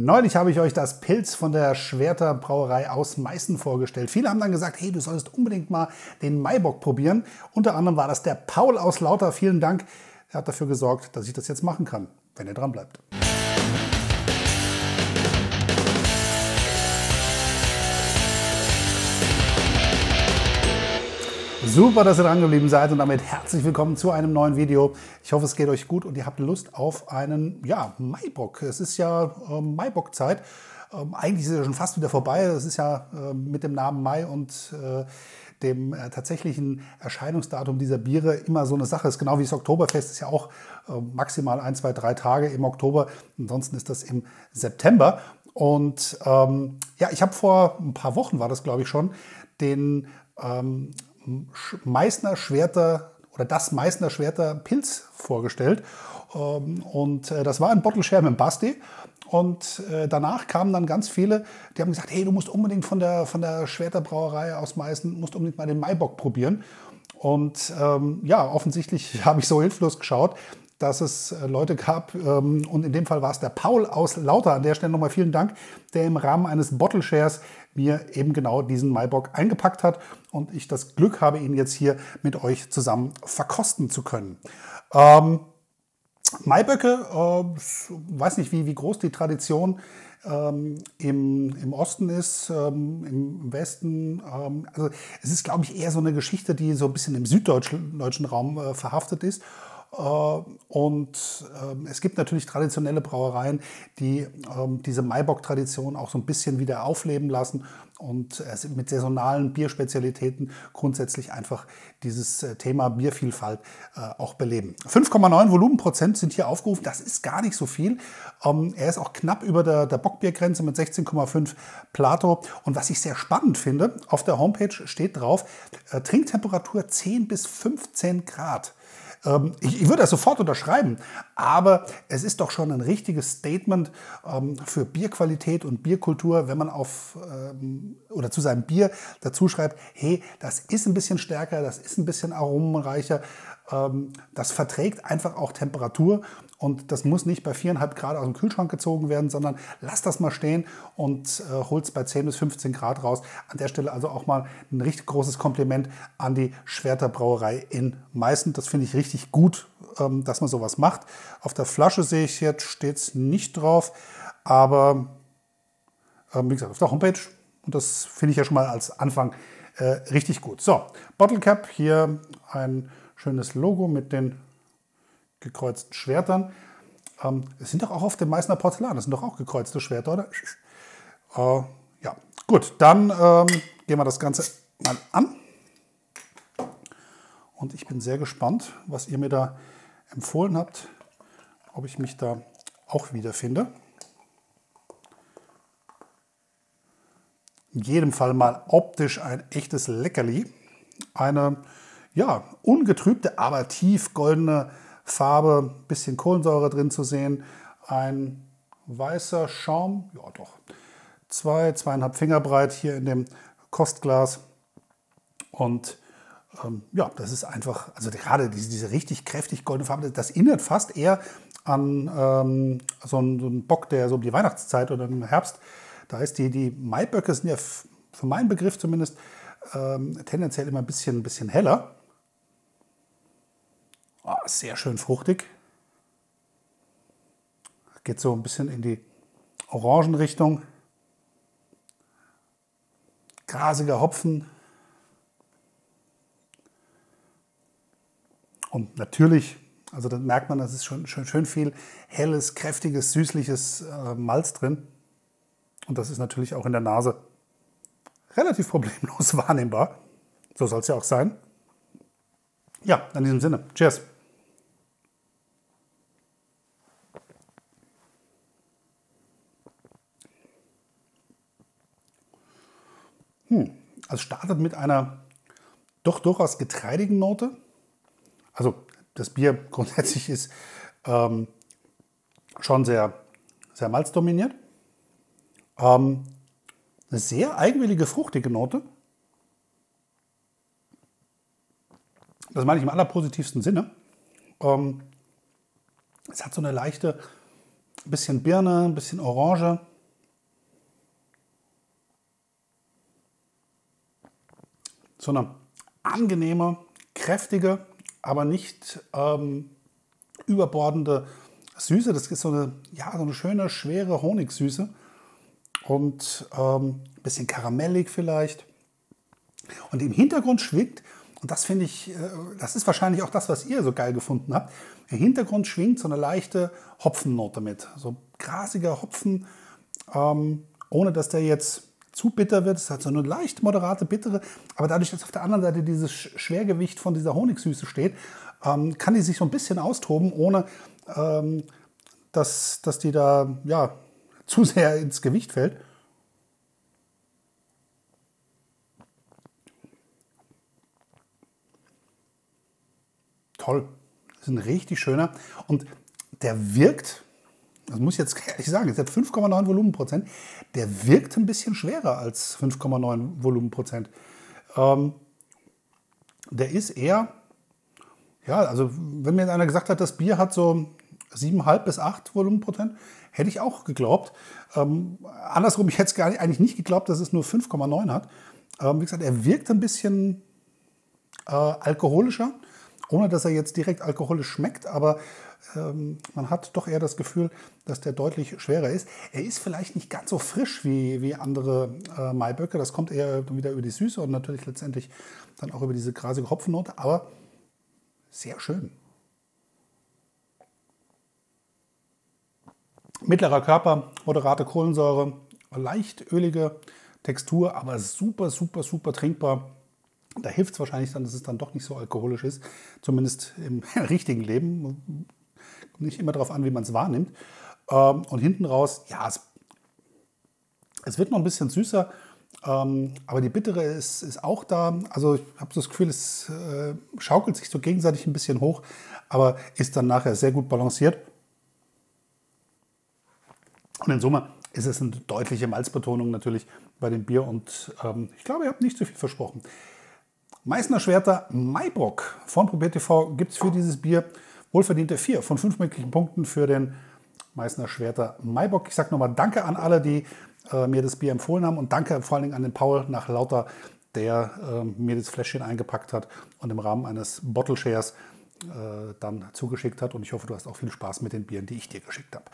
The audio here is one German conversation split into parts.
Neulich habe ich euch das Pilz von der Schwerter Brauerei aus Meißen vorgestellt. Viele haben dann gesagt, hey, du solltest unbedingt mal den Maibock probieren. Unter anderem war das der Paul aus Lauter. Vielen Dank. Er hat dafür gesorgt, dass ich das jetzt machen kann, wenn ihr dran bleibt. Super, dass ihr dran geblieben seid und damit herzlich willkommen zu einem neuen Video. Ich hoffe, es geht euch gut und ihr habt Lust auf einen ja, Maibock. Es ist ja äh, Maibock-Zeit. Ähm, eigentlich ist es ja schon fast wieder vorbei. Es ist ja äh, mit dem Namen Mai und äh, dem äh, tatsächlichen Erscheinungsdatum dieser Biere immer so eine Sache ist. Genau wie das Oktoberfest ist ja auch äh, maximal ein, zwei, drei Tage im Oktober. Ansonsten ist das im September. Und ähm, ja, ich habe vor ein paar Wochen, war das glaube ich schon, den ähm, Meißner Schwerter oder das Meißner Schwerter Pilz vorgestellt. Ähm, und äh, das war ein Bottle mit Basti. Und äh, danach kamen dann ganz viele, die haben gesagt, hey, du musst unbedingt von der, von der Schwerter Brauerei aus Meißen, musst unbedingt mal den Maibock probieren. Und ähm, ja, offensichtlich habe ich so hilflos geschaut, dass es äh, Leute gab, ähm, und in dem Fall war es der Paul aus Lauter, an der Stelle nochmal vielen Dank, der im Rahmen eines Bottle Shares mir eben genau diesen Maibock eingepackt hat und ich das Glück habe, ihn jetzt hier mit euch zusammen verkosten zu können. Ähm, Maiböcke, äh, weiß nicht, wie, wie groß die Tradition ähm, im, im Osten ist, ähm, im Westen. Ähm, also es ist, glaube ich, eher so eine Geschichte, die so ein bisschen im süddeutschen deutschen Raum äh, verhaftet ist. Äh, und ähm, es gibt natürlich traditionelle Brauereien, die ähm, diese Maibock-Tradition auch so ein bisschen wieder aufleben lassen und mit saisonalen Bierspezialitäten grundsätzlich einfach dieses äh, Thema Biervielfalt äh, auch beleben. 5,9 Volumenprozent sind hier aufgerufen. Das ist gar nicht so viel. Ähm, er ist auch knapp über der, der Bockbiergrenze mit 16,5 Plato. Und was ich sehr spannend finde, auf der Homepage steht drauf, Trinktemperatur 10 bis 15 Grad. Ähm, ich, ich, würde das sofort unterschreiben, aber es ist doch schon ein richtiges Statement ähm, für Bierqualität und Bierkultur, wenn man auf ähm, oder zu seinem Bier dazu schreibt, hey, das ist ein bisschen stärker, das ist ein bisschen aromenreicher, das verträgt einfach auch Temperatur und das muss nicht bei 4,5 Grad aus dem Kühlschrank gezogen werden, sondern lass das mal stehen und äh, holt es bei 10 bis 15 Grad raus. An der Stelle also auch mal ein richtig großes Kompliment an die Schwerter Brauerei in Meißen. Das finde ich richtig gut, ähm, dass man sowas macht. Auf der Flasche sehe ich jetzt, steht es nicht drauf, aber ähm, wie gesagt, auf der Homepage. Und das finde ich ja schon mal als Anfang äh, richtig gut. So, Bottle Cap, hier ein schönes Logo mit den gekreuzten Schwertern. Ähm, es sind doch auch auf dem Meißner Porzellan, das sind doch auch gekreuzte Schwerter, oder? Äh, ja, gut, dann ähm, gehen wir das Ganze mal an. Und ich bin sehr gespannt, was ihr mir da empfohlen habt, ob ich mich da auch wiederfinde. In jedem Fall mal optisch ein echtes Leckerli. Eine ja, ungetrübte, aber tief goldene Farbe, bisschen Kohlensäure drin zu sehen. Ein weißer Schaum, ja doch, zwei, zweieinhalb Finger breit hier in dem Kostglas. Und ähm, ja, das ist einfach, also gerade diese, diese, richtig kräftig goldene Farbe, das erinnert fast eher an ähm, so, einen, so, einen, Bock, der so um die Weihnachtszeit oder im Herbst, da ist die, die Maiböcke sind ja für meinen Begriff zumindest ähm, tendenziell immer ein bisschen, ein bisschen heller. Oh, sehr schön fruchtig. Geht so ein bisschen in die Orangenrichtung. Grasiger Hopfen. Und natürlich, also dann merkt man, dass es schon schön, schön viel helles, kräftiges, süßliches äh, Malz drin. Und das ist natürlich auch in der Nase relativ problemlos wahrnehmbar. So soll es ja auch sein. Ja, in diesem Sinne. Cheers. Hm. Also startet mit einer doch durchaus getreidigen Note. Also das Bier grundsätzlich ist ähm, schon sehr, sehr malzdominiert. Ähm, eine sehr eigenwillige, fruchtige Note. Das meine ich im allerpositivsten Sinne. Ähm, es hat so eine leichte bisschen Birne, ein bisschen Orange. So eine angenehme, kräftige, aber nicht ähm, überbordende Süße. Das ist so eine, ja, so eine schöne, schwere Honigsüße. Und ähm, ein bisschen karamellig vielleicht. Und im Hintergrund schwingt, und das finde ich, äh, das ist wahrscheinlich auch das, was ihr so geil gefunden habt. Im Hintergrund schwingt so eine leichte Hopfennote mit. So grasiger Hopfen, ähm, ohne dass der jetzt zu bitter wird. Es hat so eine leicht moderate bittere, aber dadurch, dass auf der anderen Seite dieses Schwergewicht von dieser Honigsüße steht, ähm, kann die sich so ein bisschen austoben, ohne ähm, dass, dass die da ja, zu sehr ins Gewicht fällt. Toll. Das ist ein richtig schöner. Und der wirkt, das muss ich jetzt ehrlich sagen, jetzt hat 5,9 Volumenprozent. Der wirkt ein bisschen schwerer als 5,9 Volumenprozent. Ähm, der ist eher, ja, also wenn mir einer gesagt hat, das Bier hat so 7,5 bis 8 Volumenprozent, hätte ich auch geglaubt. Ähm, andersrum, ich hätte es eigentlich nicht geglaubt, dass es nur 5,9 hat. Ähm, wie gesagt, er wirkt ein bisschen äh, alkoholischer, ohne dass er jetzt direkt alkoholisch schmeckt, aber ähm, man hat doch eher das Gefühl, dass der deutlich schwerer ist. Er ist vielleicht nicht ganz so frisch wie, wie andere äh, Maiböcke. Das kommt eher wieder über die Süße und natürlich letztendlich dann auch über diese grasige Hopfennote, aber sehr schön. Mittlerer Körper, moderate Kohlensäure, leicht ölige Textur, aber super, super, super trinkbar. Da hilft es wahrscheinlich dann, dass es dann doch nicht so alkoholisch ist, zumindest im richtigen Leben. Nicht immer darauf an, wie man es wahrnimmt. Ähm, und hinten raus, ja, es, es wird noch ein bisschen süßer, ähm, aber die bittere ist, ist auch da. Also ich habe so das Gefühl, es äh, schaukelt sich so gegenseitig ein bisschen hoch, aber ist dann nachher sehr gut balanciert. Und in Summe ist es eine deutliche Malzbetonung natürlich bei dem Bier und ähm, ich glaube, ihr habt nicht zu viel versprochen. Meißner Schwerter Maibrock von Probier TV gibt es für dieses Bier wohlverdiente vier von fünf möglichen Punkten für den Meißner Schwerter Maibock. Ich sage nochmal Danke an alle, die äh, mir das Bier empfohlen haben und danke vor allen Dingen an den Paul nach Lauter, der äh, mir das Fläschchen eingepackt hat und im Rahmen eines Bottle Shares äh, dann zugeschickt hat. Und ich hoffe, du hast auch viel Spaß mit den Bieren, die ich dir geschickt habe.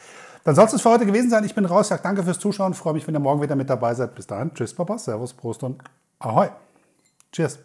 Dann soll es für heute gewesen sein. Ich bin raus. Sag danke fürs Zuschauen. Freue mich, wenn ihr morgen wieder mit dabei seid. Bis dahin. Tschüss, Papa. Servus, Prost und Ahoi. Cheers.